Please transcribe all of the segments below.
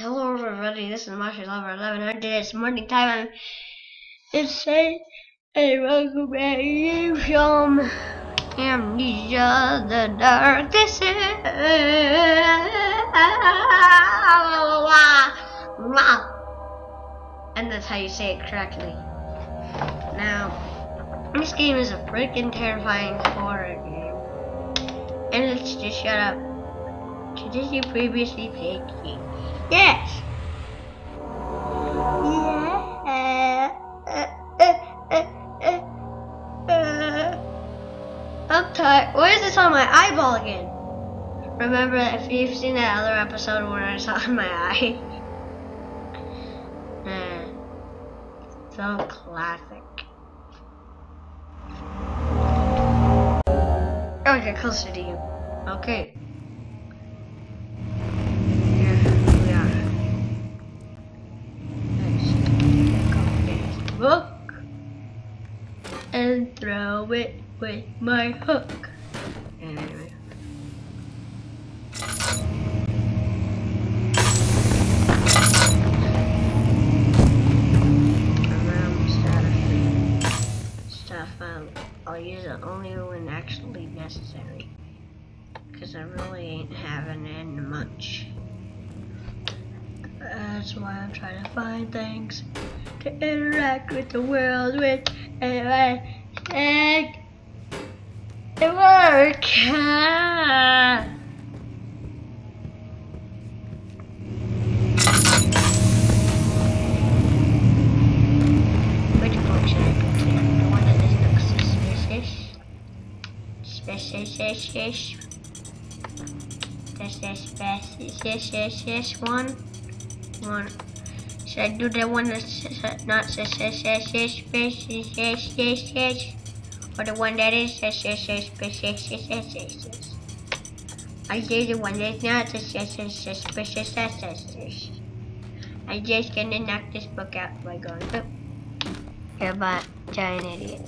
Hello everybody, this is Moshilover 1100. It's morning time. I'm insane and welcome back to from Amnesia the Dark. This is and that's how you say it correctly. Now, this game is a freaking terrifying horror game. And let's just shut up. Did you previously game? Yes. Yeah. Uh, uh, uh, I'm tired. Why is this on my eyeball again? Remember if you've seen that other episode where I saw my eye? Hmm. so classic. Oh, get closer to you. Okay. Throw it with my hook. Anyway. Stuff, um, I'll use it only when actually necessary. Because I really ain't having in much. That's why I'm trying to find things to interact with the world with I it work. Which book should I here? The one that is looks suspicious. Suspicious. This is suspicious one. One. Should I do the one that's not suspicious? Or the one that is suspicious? I do the one that's not suspicious. I'm just gonna knock this book out by going, oh. You're a giant idiot.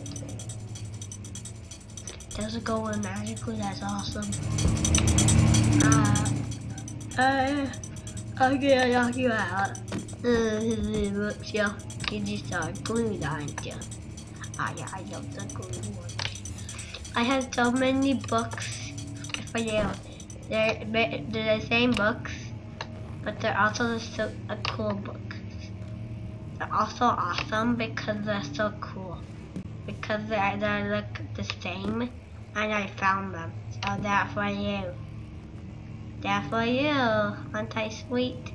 Does it go in magically? That's awesome. Uh, uh, I'm gonna knock you out. Uh, yeah. You just are glued, aren't you? Ah, yeah, I love the glue one. I have so many books for you. They're, they're the same books, but they're also so a cool book. They're also awesome because they're so cool. Because they they look the same, and I found them. So that's for you. That for you. Aren't I sweet?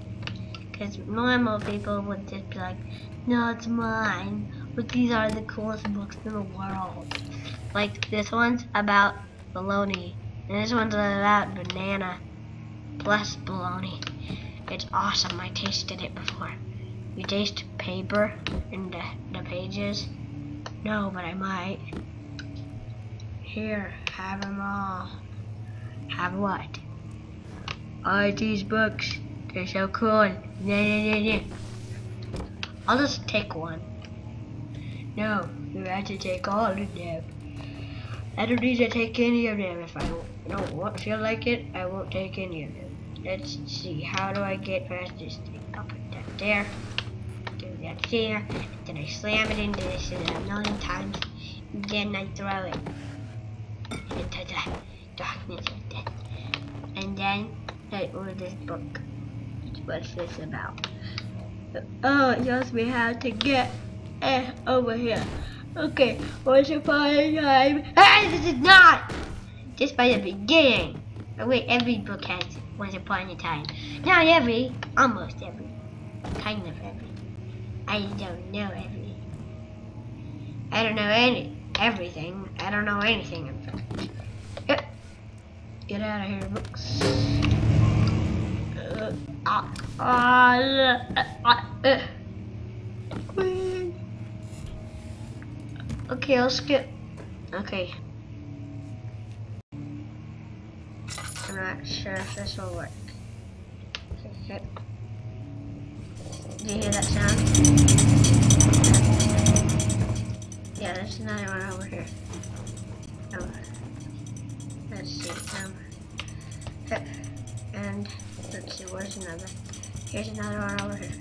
Because normal people would just be like, no, it's mine. But these are the coolest books in the world. Like this one's about baloney, And this one's about banana plus baloney. It's awesome. I tasted it before. You taste paper in the, the pages? No, but I might. Here, have them all. Have what? all these books. They're so cool. I'll just take one. No, you have to take all of them. I don't need to take any of them. If I don't feel like it, I won't take any of them. Let's see, how do I get past this thing? I'll put that there, do that there, then I slam it into this a million times, then I throw it into the darkness of death. And then I ordered this book. What's this about? Uh, oh, it tells me how to get eh, over here. Okay, once upon a time. Hey, this is not! Just by the beginning. Oh, wait, every book has once upon a time. Not every, almost every. Kind of every. I don't know every. I don't know any everything. I don't know anything. Yep. Get out of here, books. Uh, uh, uh, Okay, I'll skip. Okay. I'm not sure if this will work. Do you hear that sound? Yeah, there's another one over here. Oh. Let's see. Um, and let's see, where's another? Here's another one over here.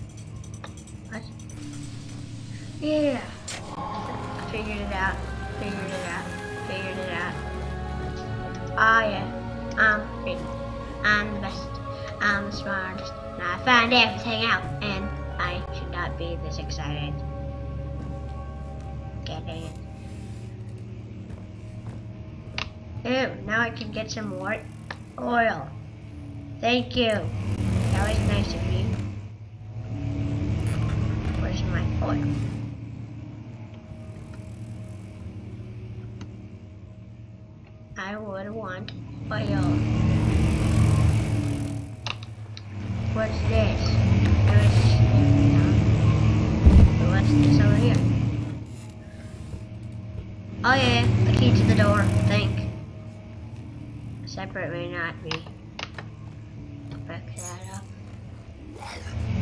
What? Yeah. It out. Figured it out. Figured it out. Oh yeah. I'm great. I'm the best. I'm the smartest. And I found everything out. And I should not be this excited. Get it. Ew, now I can get some more oil. Thank you. That was nice of you. Where's my oil? I would want oil. What's this? What's this over here? Oh yeah, the key to the door, I think. Separate may not be. Back that up.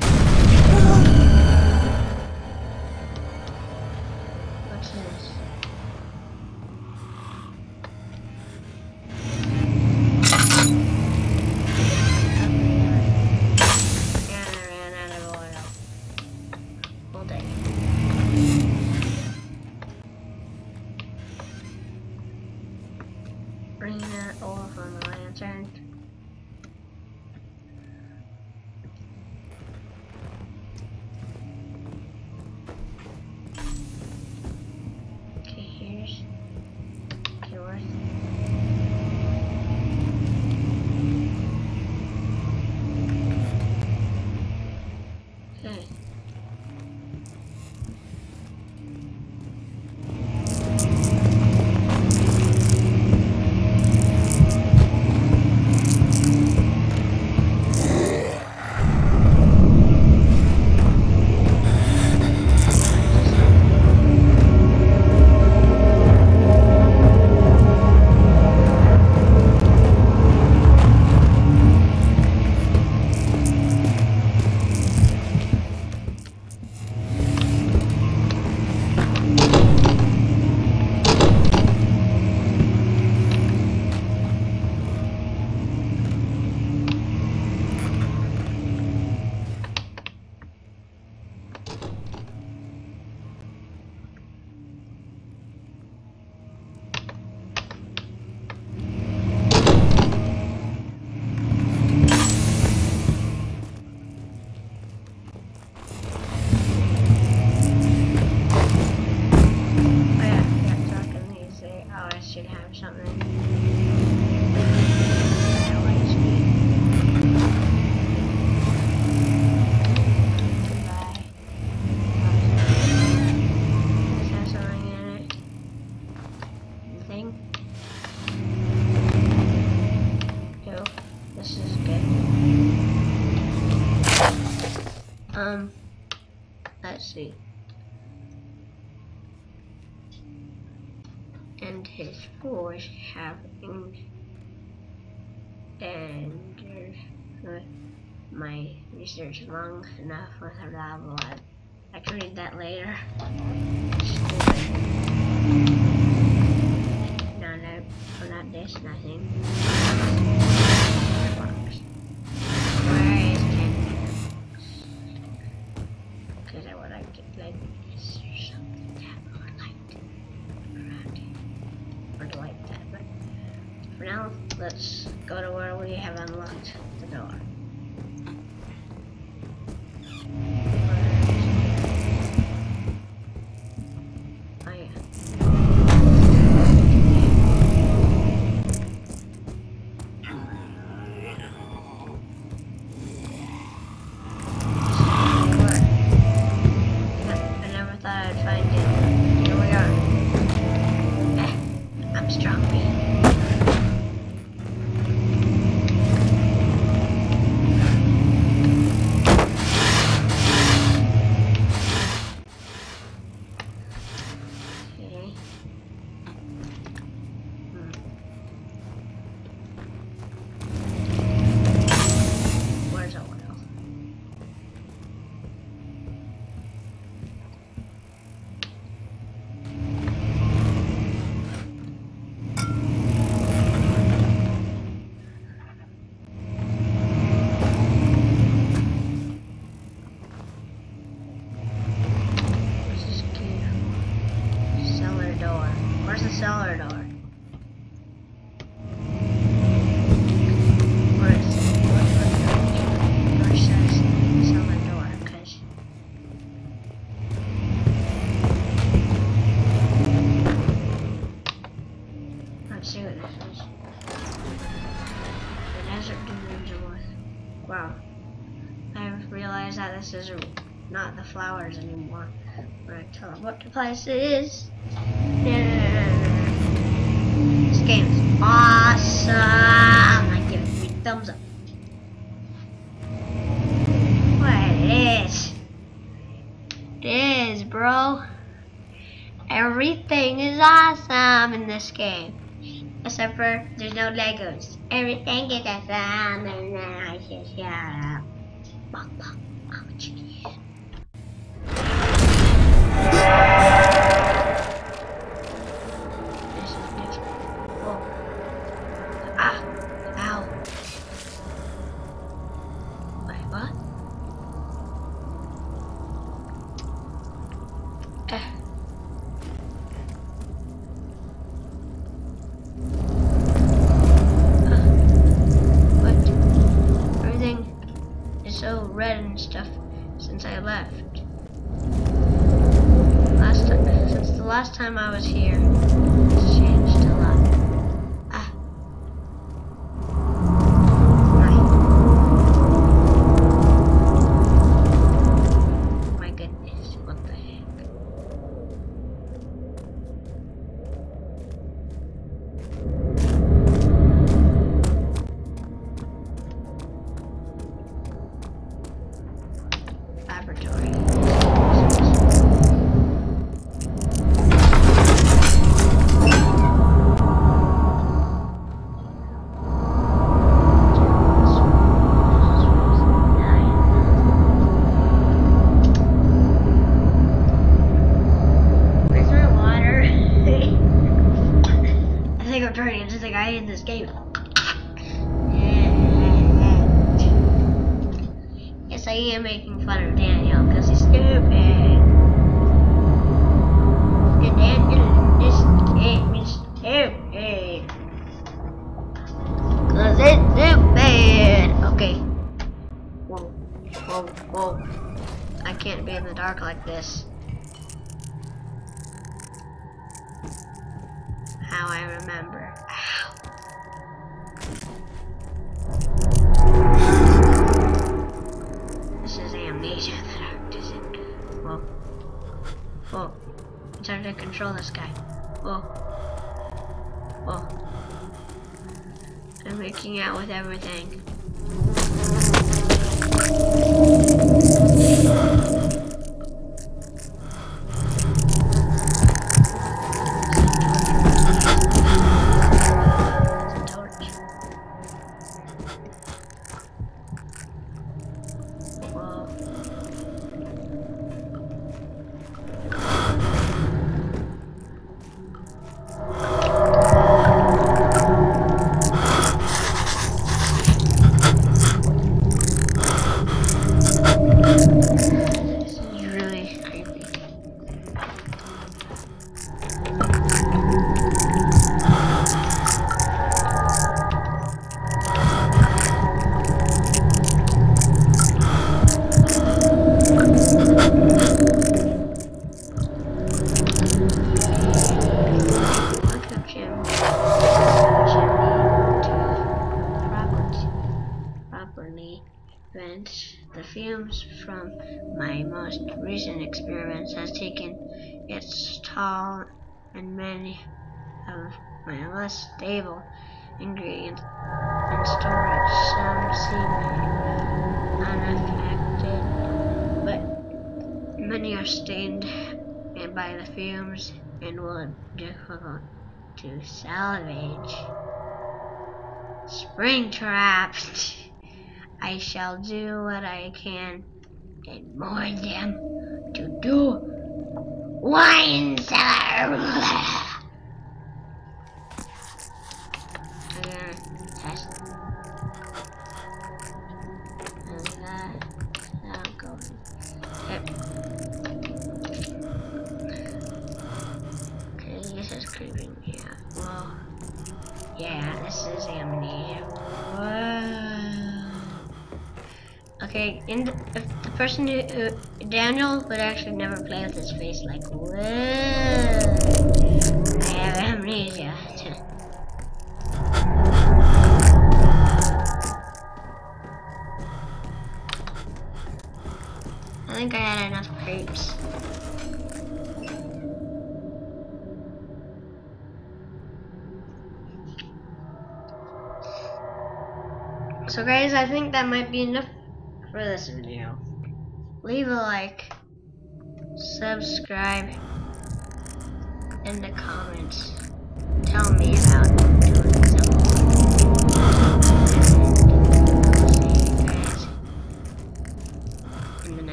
Um, let's see. and his force have endangered my research long enough a novel. I, I can read that later. Tell them what the place is. This game's awesome. I give it three thumbs up. What is? It is, bro. Everything is awesome in this game. Except for there's no Legos. Everything is awesome and I just shut up. What? Eh. Time I was here, I into the guy in this game. Yes, I am making fun of Daniel because he's stupid. The Daniel this game is stupid. Cause it's stupid. Okay. Whoa, whoa, whoa. I can't be in the dark like this. How I remember. Ow. This is amnesia that I doesn't. Whoa. Whoa. It's hard to control this guy. Whoa. Whoa. I'm making out with everything. Recent experiments has taken its toll and many of my less stable ingredients in storage. Some seem unaffected, but many are stained by the fumes and will be difficult to salvage. Spring traps! I shall do what I can and more them to do wine cellar. Creeping out. Well, yeah, this is amnesia. Whoa. Okay, if the person who, uh, Daniel would actually never play with his face like, whoa. I have amnesia. I think I had enough grapes. So guys, I think that might be enough for this video. Leave a like, subscribe in the comments. Tell me about doing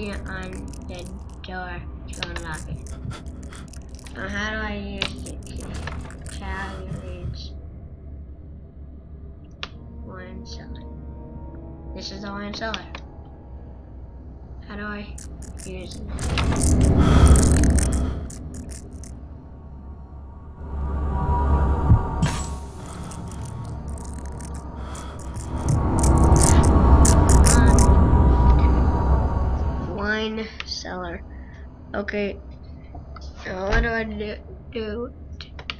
Use on the door to unlock it. Now how do I use the key? Reads wine cellar. This is the wine cellar. How do I use it? Wine cellar. Okay. Now what do I do, do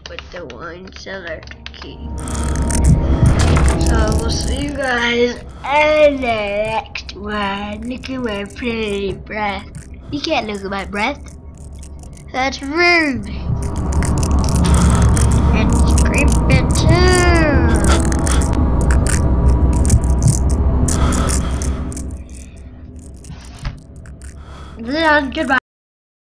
with the wine cellar key? So we'll see you guys in the next one. Look at my pretty breath. You can't look at my breath. That's rude. Goodbye.